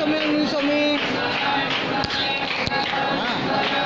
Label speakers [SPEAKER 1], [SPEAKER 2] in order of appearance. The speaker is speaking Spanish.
[SPEAKER 1] Nusomik, Nusomik. Ah.